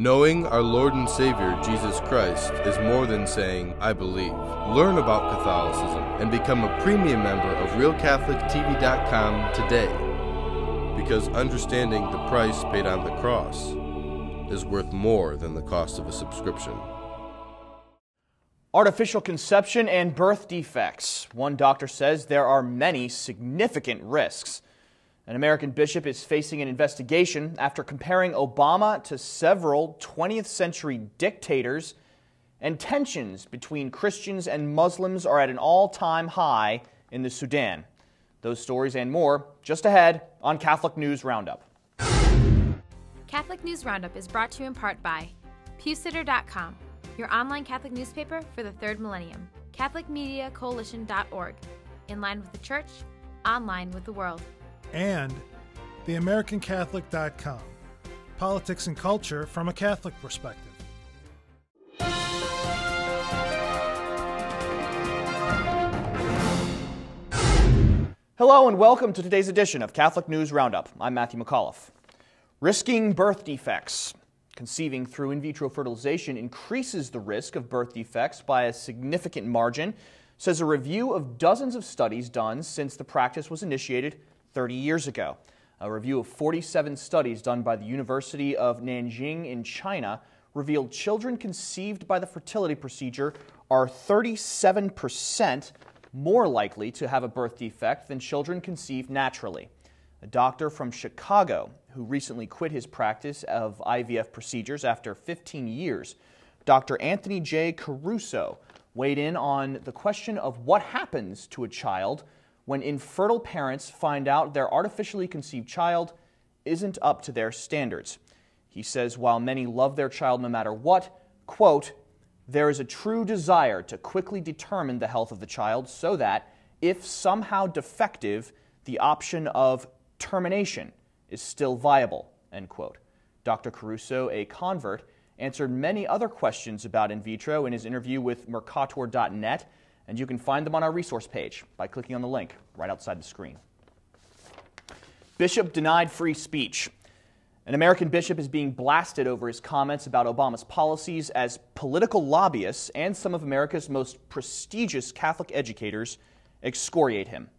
Knowing our Lord and Savior Jesus Christ is more than saying, I believe. Learn about Catholicism and become a premium member of RealCatholicTV.com today. Because understanding the price paid on the cross is worth more than the cost of a subscription. Artificial conception and birth defects. One doctor says there are many significant risks. An American bishop is facing an investigation after comparing Obama to several 20th century dictators, and tensions between Christians and Muslims are at an all time high in the Sudan. Those stories and more just ahead on Catholic News Roundup. Catholic News Roundup is brought to you in part by PewSitter.com, your online Catholic newspaper for the third millennium, CatholicMediaCoalition.org, in line with the Church, online with the world and theamericancatholic.com. Politics and culture from a Catholic perspective. Hello and welcome to today's edition of Catholic News Roundup. I'm Matthew McAuliffe. Risking birth defects. Conceiving through in vitro fertilization increases the risk of birth defects by a significant margin, says a review of dozens of studies done since the practice was initiated 30 years ago. A review of 47 studies done by the University of Nanjing in China revealed children conceived by the fertility procedure are 37% more likely to have a birth defect than children conceived naturally. A doctor from Chicago who recently quit his practice of IVF procedures after 15 years, Dr. Anthony J. Caruso, weighed in on the question of what happens to a child when infertile parents find out their artificially conceived child isn't up to their standards. He says while many love their child no matter what, quote, there is a true desire to quickly determine the health of the child so that, if somehow defective, the option of termination is still viable, end quote. Dr. Caruso, a convert, answered many other questions about in vitro in his interview with Mercator.net and you can find them on our resource page by clicking on the link right outside the screen. Bishop denied free speech. An American bishop is being blasted over his comments about Obama's policies as political lobbyists and some of America's most prestigious Catholic educators excoriate him.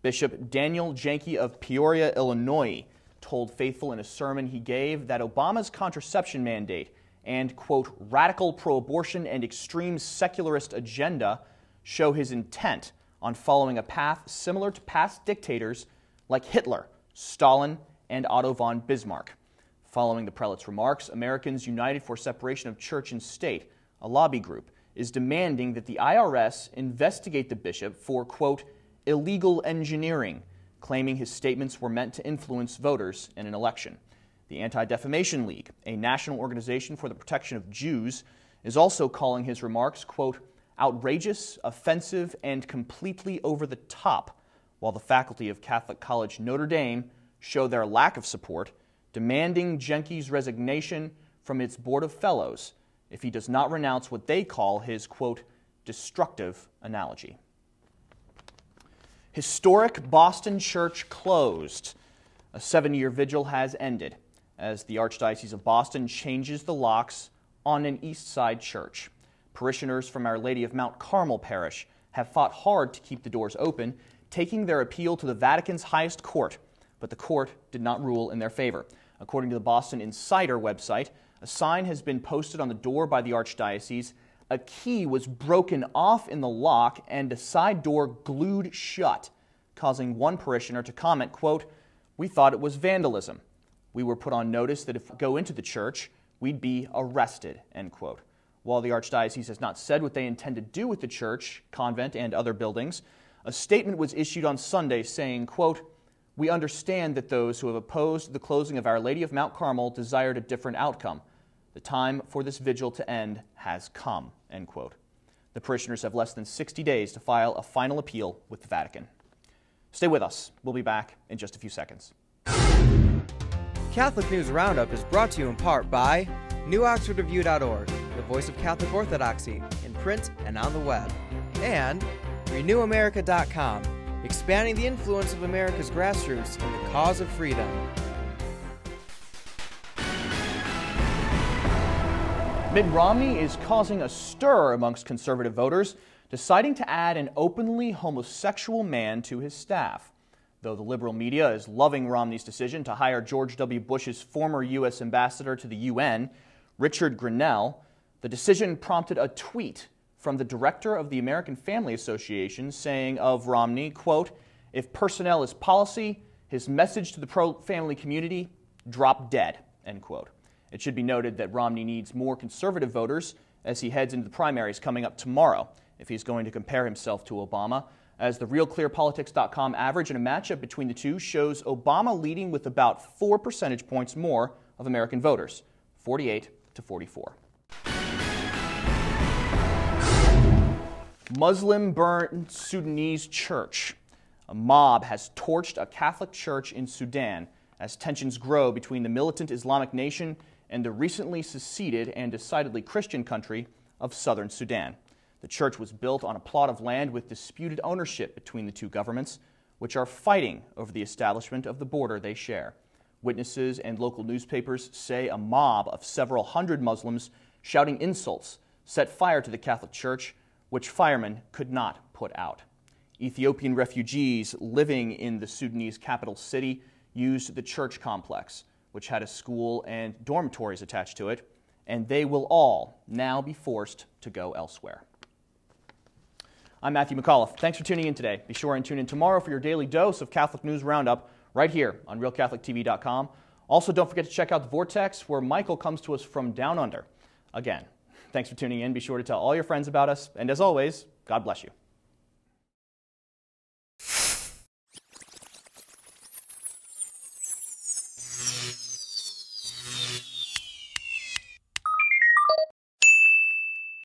Bishop Daniel Jenky of Peoria, Illinois, told Faithful in a sermon he gave that Obama's contraception mandate and, quote, radical pro abortion and extreme secularist agenda show his intent on following a path similar to past dictators like Hitler, Stalin, and Otto von Bismarck. Following the prelate's remarks, Americans United for Separation of Church and State, a lobby group, is demanding that the IRS investigate the bishop for, quote, illegal engineering, claiming his statements were meant to influence voters in an election. The Anti Defamation League, a national organization for the protection of Jews, is also calling his remarks, quote, outrageous, offensive, and completely over the top, while the faculty of Catholic College Notre Dame show their lack of support, demanding Jenky's resignation from its Board of Fellows if he does not renounce what they call his, quote, destructive analogy. Historic Boston Church closed. A seven year vigil has ended as the Archdiocese of Boston changes the locks on an East Side church. Parishioners from Our Lady of Mount Carmel Parish have fought hard to keep the doors open, taking their appeal to the Vatican's highest court, but the court did not rule in their favor. According to the Boston Insider website, a sign has been posted on the door by the Archdiocese. A key was broken off in the lock and a side door glued shut, causing one parishioner to comment, quote, "We thought it was vandalism. We were put on notice that if we go into the church, we'd be arrested." End quote. While the Archdiocese has not said what they intend to do with the church, convent, and other buildings, a statement was issued on Sunday saying, quote, We understand that those who have opposed the closing of Our Lady of Mount Carmel desired a different outcome. The time for this vigil to end has come, end quote. The parishioners have less than 60 days to file a final appeal with the Vatican. Stay with us. We'll be back in just a few seconds. Catholic News Roundup is brought to you in part by NewOxfordReview.org the voice of Catholic Orthodoxy, in print and on the web. And RenewAmerica.com, expanding the influence of America's grassroots in the cause of freedom. Mitt Romney is causing a stir amongst conservative voters, deciding to add an openly homosexual man to his staff. Though the liberal media is loving Romney's decision to hire George W. Bush's former U.S. ambassador to the UN, Richard Grenell, the decision prompted a tweet from the director of the American Family Association saying of Romney, quote, if personnel is policy, his message to the pro-family community, drop dead, end quote. It should be noted that Romney needs more conservative voters as he heads into the primaries coming up tomorrow if he's going to compare himself to Obama, as the RealClearPolitics.com average in a matchup between the two shows Obama leading with about four percentage points more of American voters, 48 to 44. Muslim burned Sudanese church. A mob has torched a Catholic church in Sudan as tensions grow between the militant Islamic nation and the recently seceded and decidedly Christian country of southern Sudan. The church was built on a plot of land with disputed ownership between the two governments, which are fighting over the establishment of the border they share. Witnesses and local newspapers say a mob of several hundred Muslims shouting insults set fire to the Catholic Church, which firemen could not put out. Ethiopian refugees living in the Sudanese capital city used the church complex, which had a school and dormitories attached to it, and they will all now be forced to go elsewhere. I'm Matthew McAuliffe. Thanks for tuning in today. Be sure and tune in tomorrow for your daily dose of Catholic News Roundup right here on RealCatholicTV.com. Also, don't forget to check out The Vortex, where Michael comes to us from down under. Again, thanks for tuning in. Be sure to tell all your friends about us. And as always, God bless you.